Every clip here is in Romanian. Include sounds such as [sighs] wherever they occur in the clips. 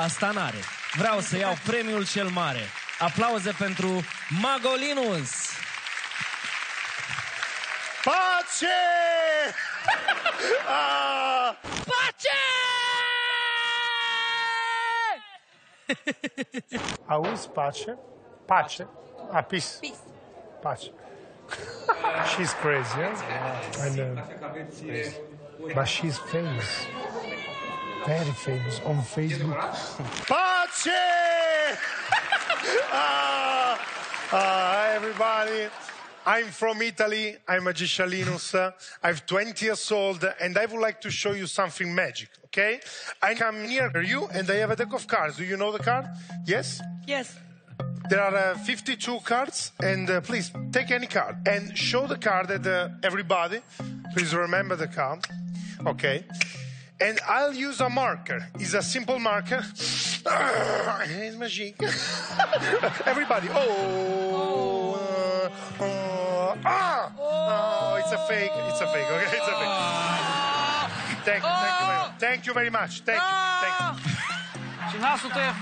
asta n-are. Vreau să iau premiul cel mare. Aplauze pentru Magolinus! Pace! [laughs] ah! [laughs] Auzi, pace? Pace. Ah, peace. Peace. Pace. [laughs] she's crazy, yeah? I know. But she's famous. Very famous on Facebook. Pace! [laughs] ah, ah, hi, everybody. I'm from Italy. I'm Magician Linus. I'm 20 years old, and I would like to show you something magic, okay? I come near you, and I have a deck of cards. Do you know the card? Yes? Yes. There are uh, 52 cards, and uh, please take any card and show the card at uh, everybody. Please remember the card. Okay. And I'll use a marker. It's a simple marker. [sighs] it's magic. [laughs] everybody. Oh. uh, oh, ah. Oh, it's a fake. It's a fake. Okay, it's a fake. Thank, thank you very much. Thank you very much. Thank you. Thank you. Și nasul tău e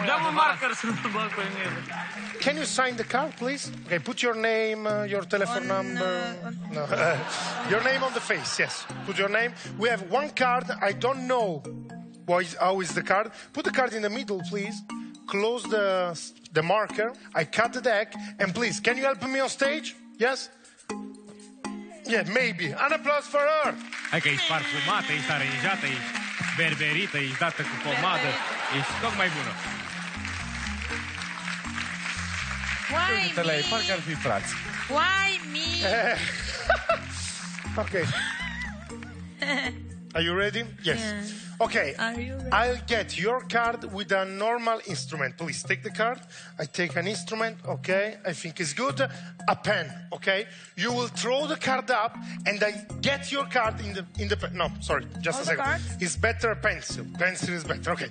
fals, bă? Dă-mi un marker să nu bag pe mine. Can you sign the card, please? Okay, put your name, uh, your telephone On, number. uh, No, [laughs] your name on the face. Yes, put your name. We have one card. I don't know what is, how is the card. Put the card in the middle, please. Close the the marker. I cut the deck, and please, can you help me on stage? Yes. Yeah, maybe. An applause for her. Hai că ești parfumată, ești aranjată, ești berberită, ești dată cu pomadă, ești tocmai bună. Why Uite la ei, me? parcă ar fi frați. Why me? Eh. [laughs] Okay. [laughs] Are you ready? Yes. Yeah. Okay. Are you ready? I'll get your card with a normal instrument. Please take the card. I take an instrument. Okay. I think it's good. A pen. Okay. You will throw the card up, and I get your card in the in the pen. No, sorry. Just All a second. cards? It's better a pencil. Pencil is better. Okay.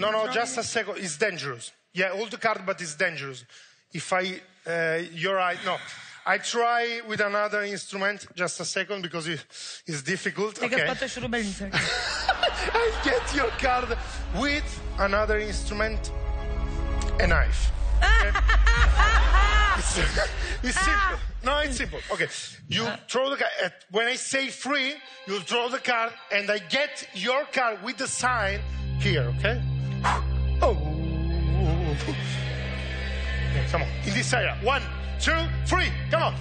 No, no, just a second. It's dangerous. Yeah, all the card, but it's dangerous. If I, uh, you're right. No, I try with another instrument. Just a second, because it, it's difficult. Okay. scoate o șurubelniță. I get your card with another instrument, a knife. [laughs] Okay? [laughs] it's, it's simple. No, it's simple. Okay, you throw the card. When I say free, you throw the card, and I get your card with the sign here. Okay. Oh. Okay, come on. In this area. One, two, three. Come on.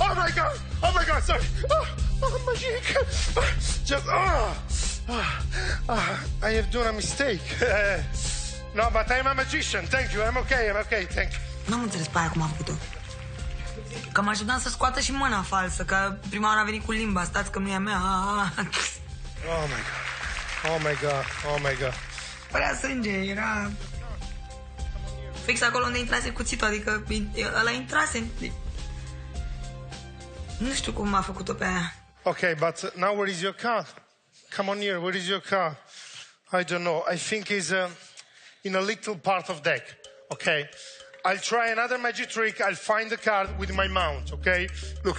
Oh my god! Oh my god! Sorry. Oh, oh magic. Just oh, oh, oh, I have done a mistake. [laughs] no, but I'm a magician. Thank you. I'm okay. I'm okay. Thank you. N-am înțeles pe aia cum a făcut-o. Că mă așteptam să scoată și mâna falsă, că prima oară a venit cu limba, stați că nu e a mea. Oh my god. Oh my god. Oh my god. Părea sânge, era... Fix acolo unde intrase cuțitul, adică ăla intrase. Nu știu cum a făcut-o pe aia. Okay, but now where is your car? Come on here. Where is your car? I don't know. I think it's uh, in a little part of deck. Okay. I'll try another magic trick. I'll find the card with my mount. Okay. Look.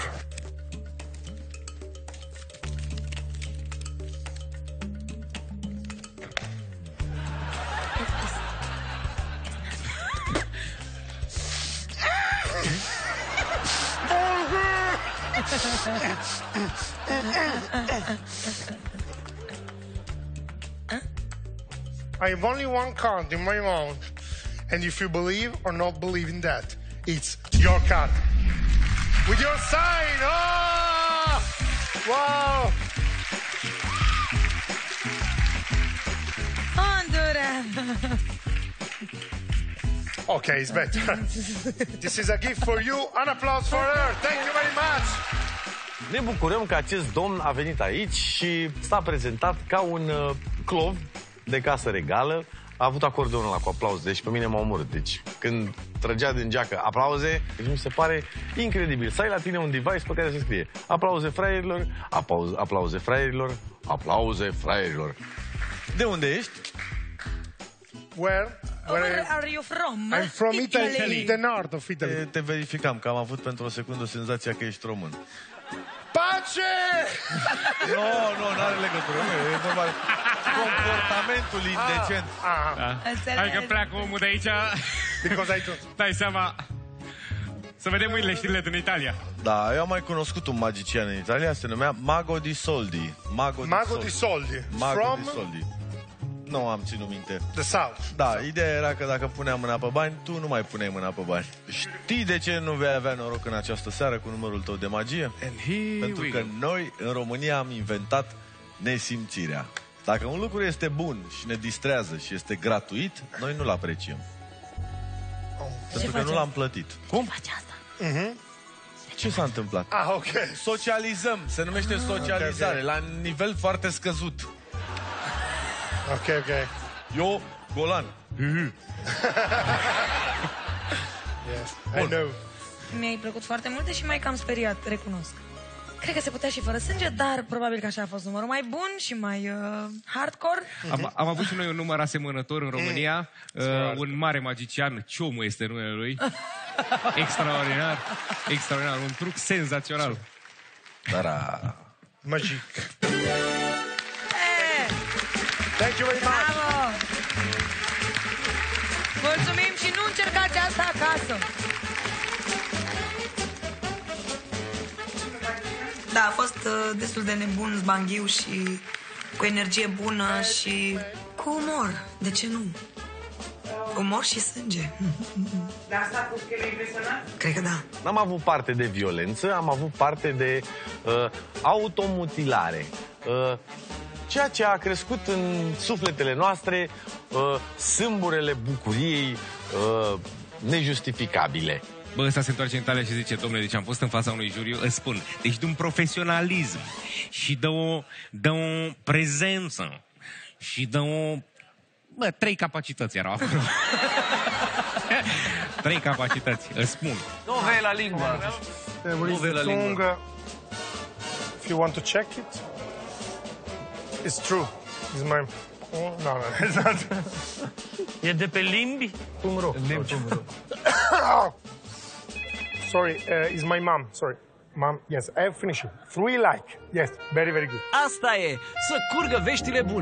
I have only one card in my mount. And if you believe or not believe in that, it's your card. With your sign. Oh! Wow! Honduras. Okay, it's better. [laughs] this is a gift for you. An applause for her. Thank you very much. Ne bucurăm că acest domn a venit aici și s-a prezentat ca un uh, clov de casă regală. A avut acordeonul ăla cu aplauze, deci pe mine m-a omorât. Deci când trăgea din geacă aplauze, deci mi se pare incredibil. Să ai la tine un device pe care se scrie aplauze fraierilor, aplauze, aplauze fraierilor, aplauze fraierilor. De unde ești? Where? Where Where are you from? I'm from Italy, in the north of Te, Italy. te verificam, că am avut pentru o secundă senzația că ești român. Pace! piace! [laughs] Nu, nu, nu are legătură. Nu, e normal. Comportamentul indecent. Ah, Da. Înțeleg. Hai că pleacă omul de aici. because I don't. Dai seama. Să vedem mâinile știrile din Italia. Da, eu am mai cunoscut un magician în Italia, se numea Mago di Soldi. Mago, Mago di di Soldi. soldi. Mago From di Soldi. Nu am ținut minte. the south. Da, ideea era că dacă puneam mâna pe bani, tu nu mai puneai mâna pe bani. Știi de ce nu vei avea noroc în această seară cu numărul tău de magie? And here Pentru we că go. noi, în România, am inventat nesimțirea. Dacă un lucru este bun și ne distrează și este gratuit, noi nu-l apreciem. Pentru că nu face? l-am plătit. Cum? Face asta. Ce s-a întâmplat? Ah, ok. Socializăm, se numește socializare, ok. la nivel foarte scăzut. Ok, ok. Eu, Golan. Yes, I know. Mi-ai plăcut foarte mult, deși mai cam speriat, recunosc. Cred că se putea și fără sânge, dar probabil că așa a fost numărul mai bun și mai uh, hardcore. Am, am avut și noi un număr asemănător în România. Uh, un mare magician, Ciomu este numele lui. [laughs] Extraordinar. Extraordinar. Un truc senzațional. Dar a... Magic. Eh, Thank you very much. bravo! Mulțumim și nu încercați asta acasă. Da, a fost uh, destul de nebun, zbanghiu și cu energie bună și cu umor. De ce nu? Umor și sânge. Dar asta cu că l-a impresionat? Cred că da. N-am avut parte de violență, am avut parte de uh, automutilare. Uh, ceea ce a crescut în sufletele noastre uh, sâmburele bucuriei uh, nejustificabile. Bă, ăsta se întoarce în Italia și zice, domnule, deci am fost în fața unui juriu, îți spun, deci de un profesionalism și de o, de o prezență și de o... Bă, trei capacități erau acolo. [laughs] trei capacități, îți spun. Nu vei la lingua. Uh, where is Move the la lingua. tongue? Uh, If you want to check it, it's true. It's my. Oh, no, no, it's not. [laughs] E de pe limbi? Tumro. [coughs] Sorry, uh, it's my mom. Sorry. Mom, yes, I have finished it. Three like. Yes, very, very good. Asta e, să curgă veștile bune.